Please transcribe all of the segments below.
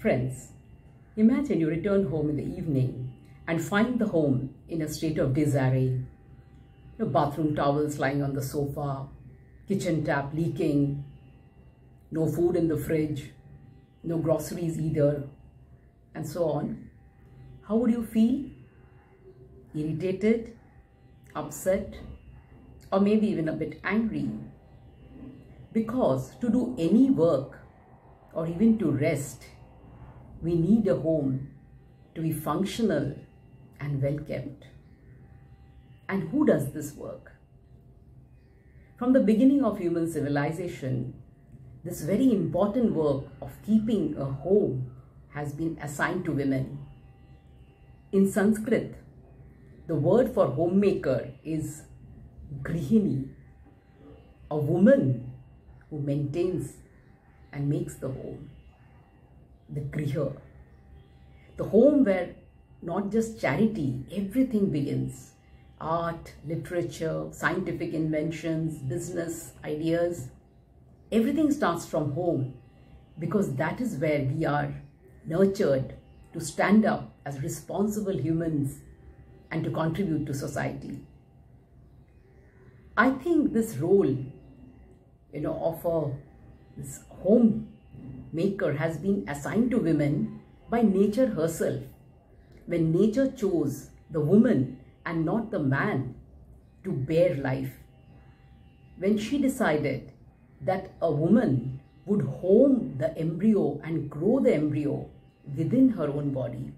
Friends, imagine you return home in the evening and find the home in a state of disarray. No bathroom towels lying on the sofa, kitchen tap leaking, no food in the fridge, no groceries either, and so on. How would you feel? Irritated, upset, or maybe even a bit angry? Because to do any work or even to rest, we need a home to be functional and well kept. And who does this work? From the beginning of human civilization, this very important work of keeping a home has been assigned to women. In Sanskrit, the word for homemaker is grihini, a woman who maintains and makes the home. The griha, the home where not just charity, everything begins. Art, literature, scientific inventions, business ideas, everything starts from home because that is where we are nurtured to stand up as responsible humans and to contribute to society. I think this role, you know, of a this homemaker has been assigned to women by nature herself. When nature chose the woman and not the man to bear life. When she decided that a woman would home the embryo and grow the embryo within her own body.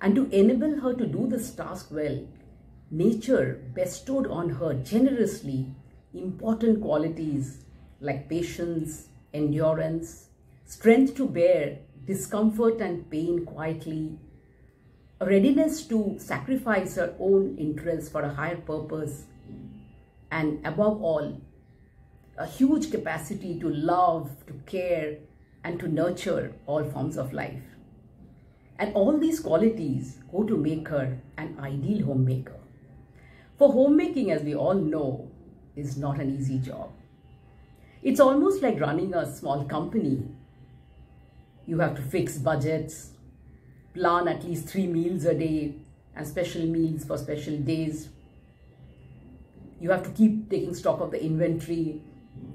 And to enable her to do this task well, nature bestowed on her generously important qualities like patience, endurance, strength to bear discomfort and pain quietly, a readiness to sacrifice her own interests for a higher purpose, and above all, a huge capacity to love, to care, and to nurture all forms of life. And all these qualities go to make her an ideal homemaker. For homemaking, as we all know, is not an easy job. It's almost like running a small company. You have to fix budgets, plan at least three meals a day, and special meals for special days. You have to keep taking stock of the inventory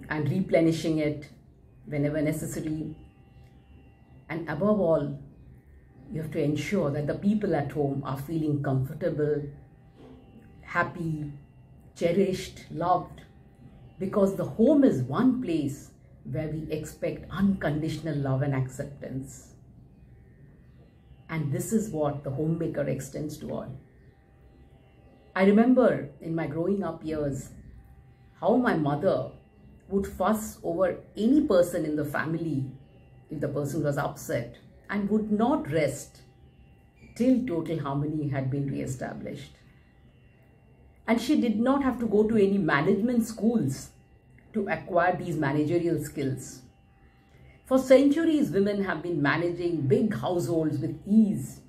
and replenishing it whenever necessary. And above all, you have to ensure that the people at home are feeling comfortable, happy, cherished, loved, because the home is one place where we expect unconditional love and acceptance. And this is what the homemaker extends to all. I remember in my growing up years how my mother would fuss over any person in the family if the person was upset and would not rest till total harmony had been re-established. And she did not have to go to any management schools to acquire these managerial skills. For centuries, women have been managing big households with ease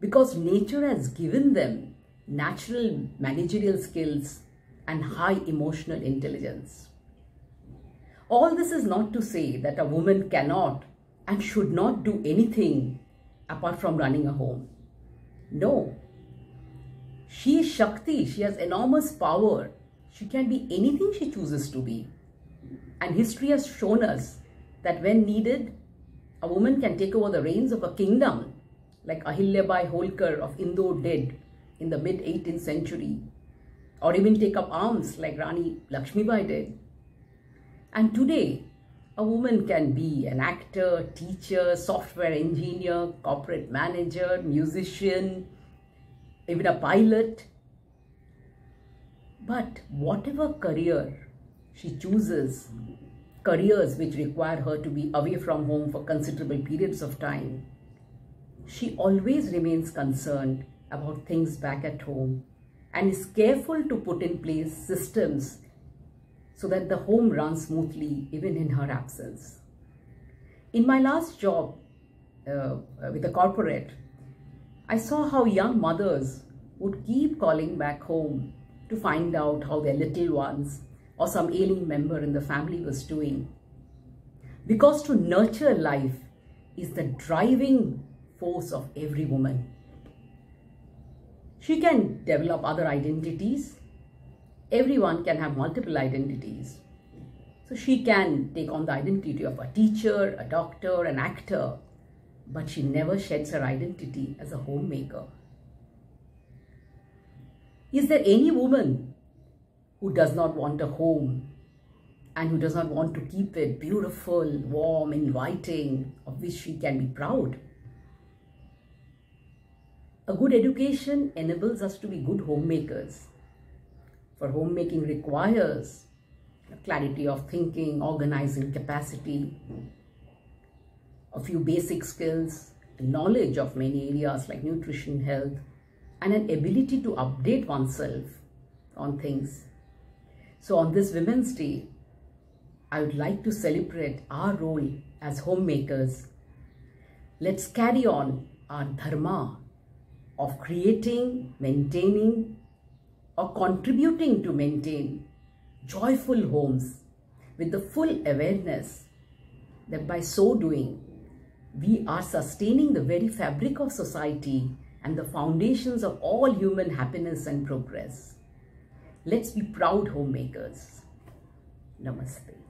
because nature has given them natural managerial skills and high emotional intelligence. All this is not to say that a woman cannot and should not do anything apart from running a home. No. She is Shakti. She has enormous power. She can be anything she chooses to be. And history has shown us that when needed, a woman can take over the reins of a kingdom like Ahilyabai Holkar of Indore did in the mid 18th century, or even take up arms like Rani Lakshmibai did. And today, a woman can be an actor, teacher, software engineer, corporate manager, musician, even a pilot. But whatever career she chooses, careers which require her to be away from home for considerable periods of time, she always remains concerned about things back at home and is careful to put in place systems so that the home runs smoothly even in her absence. In my last job uh, with a corporate, I saw how young mothers would keep calling back home to find out how their little ones or some ailing member in the family was doing. Because to nurture life, is the driving force of every woman. She can develop other identities. Everyone can have multiple identities. So she can take on the identity of a teacher, a doctor, an actor, but she never sheds her identity as a homemaker. Is there any woman who does not want a home and who does not want to keep it beautiful, warm, inviting, of which she can be proud? A good education enables us to be good homemakers. For homemaking requires clarity of thinking, organizing capacity, a few basic skills, knowledge of many areas like nutrition, health, and an ability to update oneself on things. So on this Women's Day, I would like to celebrate our role as homemakers. Let's carry on our dharma of creating, maintaining, or contributing to maintain joyful homes with the full awareness that by so doing, we are sustaining the very fabric of society and the foundations of all human happiness and progress. Let's be proud homemakers. Namaste.